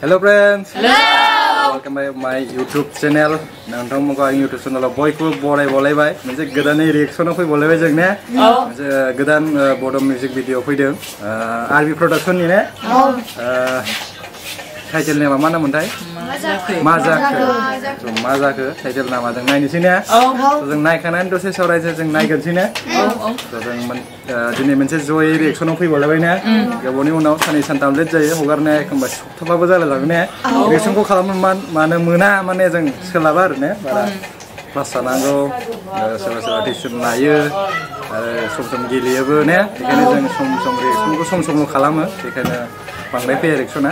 hello friends welcome by my YouTube channel नोंथांमोनखौ आं YouTube चेनेलाव बयखौबो बराय बलायबाय मोनसे गोदानै रिएक्सनाव फैबावलायबाय जों ने मोनसे गोदान बड' मिउजिक भिडिअ फैदों आरबि प्रडाक्सननि ने title नेमा मा नाममोनथाय मा जाखो मा जाखो टाइटेल नामा जों नायनोसै ने जों नायखानानै दसे सावरायसै जों नायगोनसै ने जों दिनै मोनसे जयै रिएक्सनाव फैबावलायबाय ने गोबावनि उनाव साननै सानथाम लेट जायो हगारनाया एखमबा सप्ताबाबो जालायलाङो ने रिएक्सनखौ खालामनो मानो मोना माने जों सोलाबा आरो ने बारा क्लास जानांगौ सोरबा सोरबा टिउसन लायो आरो सम सम गेलेयोबो ने। बेखायनो जों सम सम रिएक्सनखौ सम समल' खालामो बेखायनो बांद्राय फैया रिएक्सना।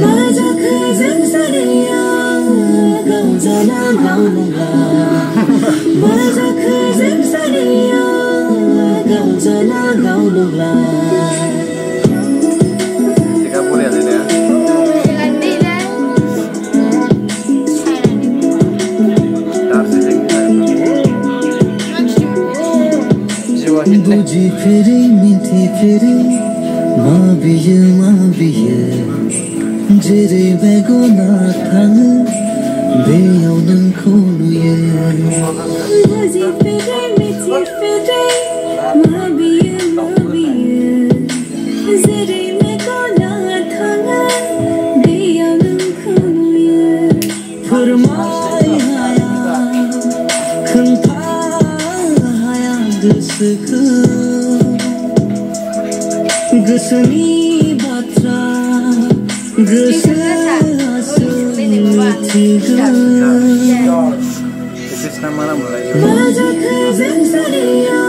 माझ्या खजन सरिया गवजला गावलगा বুঝি ফিরি মিঠি ফিরি মা বিয়ে মা বিয়ে জেরে বেগো না থাঙ বেয়াও নং খুলুয়ে বুঝি ফিরি মিঠি ফিরি মা Kırmay hayat Kınpa hayat sıkı Gısmi batra Gısı asıl tigı Baca kızın sarıya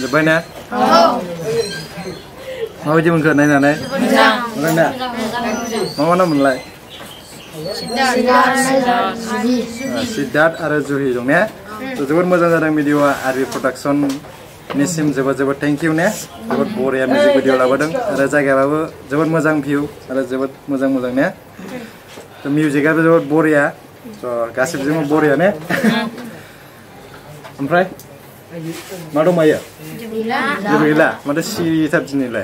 जोब्बाय ना माबायदि मोनखो नायनानै मोजां दा मा मा नाम मोनलाय सिद्धार्थ आरो जुहि दं ने जोबोद मोजां जादों भिडिअआ आरबि प्रडाक्सननिसिम जोबोद जोबोद थेंक इउ ने जोबोद बरिया मिउजिक भिडिअ लाबोदों आरो जायगायाबो जोबोद मोजां भिउ आरो जोबोद मोजां मोजां ने मिउजिकआबो जोबोद बरिया थ' गासिबजोंबो बरिया ने ओमफ्राय? मा दंबायो जेबो गैला माथो सिरिथार दिनैलाय?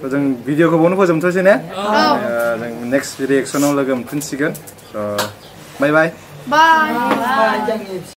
थ' जों भिडिअखौ बावनो फोजोबनोसै ने जों नेक्स्ट रिएक्सनाव लोगो मोनफिनसिगोन। बाय। बाय.